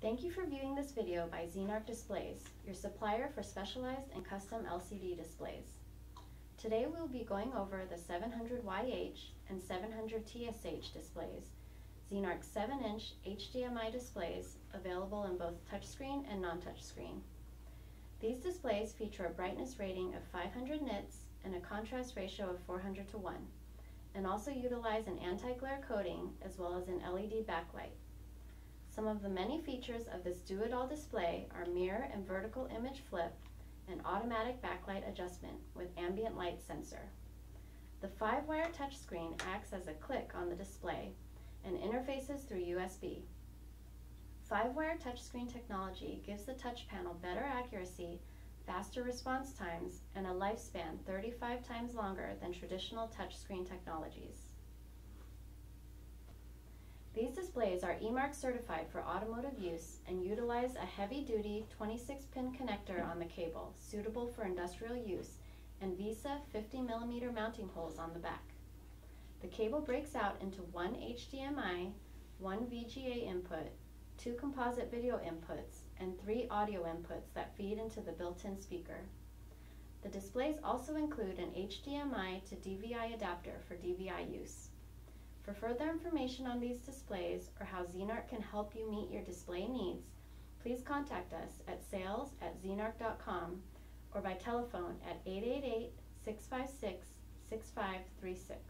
Thank you for viewing this video by Xenarc Displays, your supplier for specialized and custom LCD displays. Today we will be going over the 700YH and 700TSH displays, Xenarc's 7-inch HDMI displays available in both touchscreen and non-touchscreen. These displays feature a brightness rating of 500 nits and a contrast ratio of 400 to 1, and also utilize an anti-glare coating as well as an LED backlight. Some of the many features of this do-it-all display are mirror and vertical image flip and automatic backlight adjustment with ambient light sensor. The 5-wire touchscreen acts as a click on the display and interfaces through USB. 5-wire touchscreen technology gives the touch panel better accuracy, faster response times, and a lifespan 35 times longer than traditional touchscreen technologies. These displays are eMark certified for automotive use and utilize a heavy-duty 26-pin connector on the cable, suitable for industrial use, and VESA 50mm mounting holes on the back. The cable breaks out into one HDMI, one VGA input, two composite video inputs, and three audio inputs that feed into the built-in speaker. The displays also include an HDMI to DVI adapter for DVI use. For further information on these displays or how Xenarc can help you meet your display needs, please contact us at sales at xenarc.com or by telephone at 888 656 6536.